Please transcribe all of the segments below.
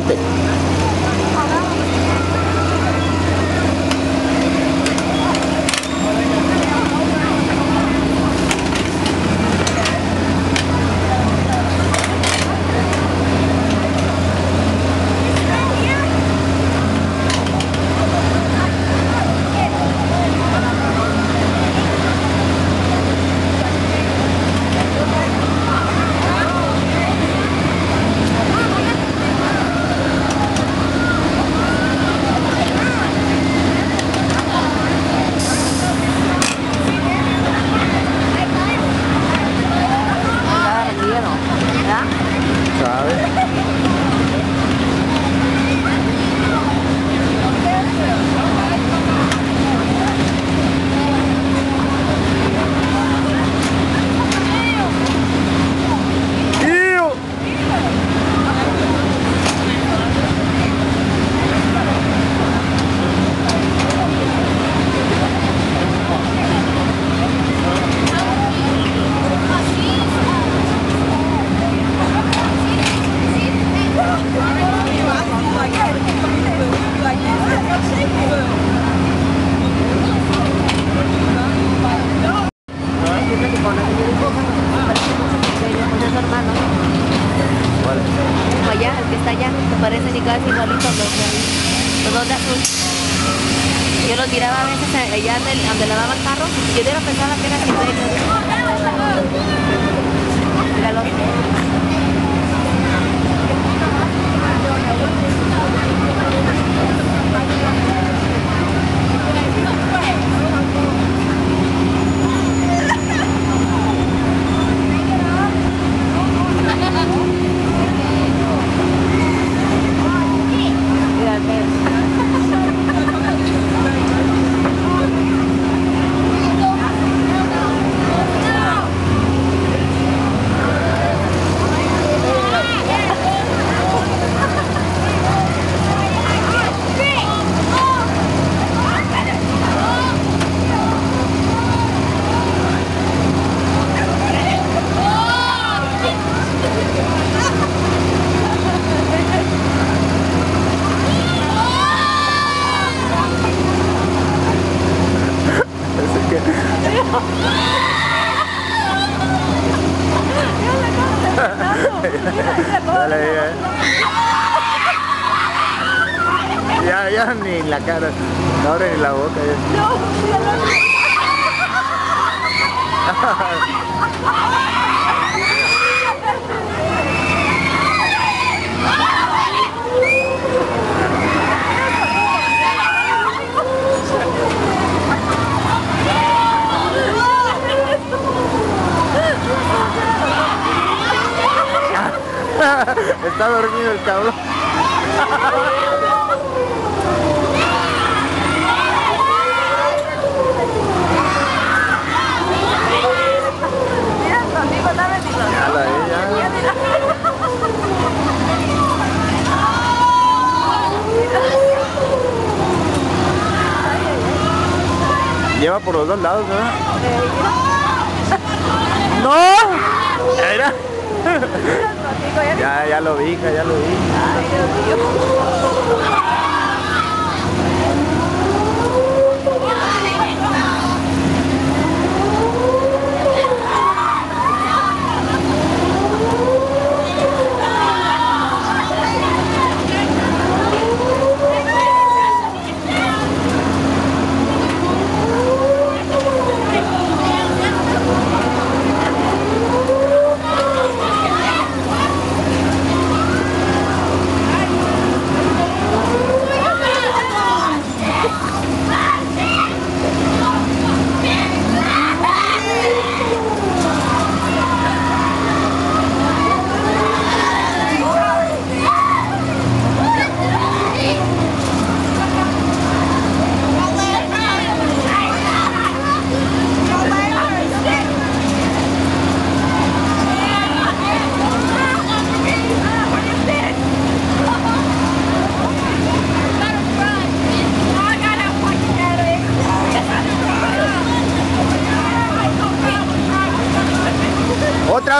な casi igualitos los dos de azul. Yo los miraba a veces allá donde, donde lavaba el carro. Yo de pensaba que. Ni la cara, no abre ni la boca. Ya. Está dormido el cabrón. Lleva por los dos lados, ¿verdad? ¡No! Era. ya, ya lo vi, ya lo vi.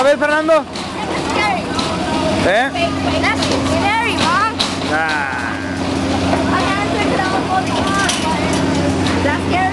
¿Otra vez, Fernando? ¿Eh? Ah. Scary.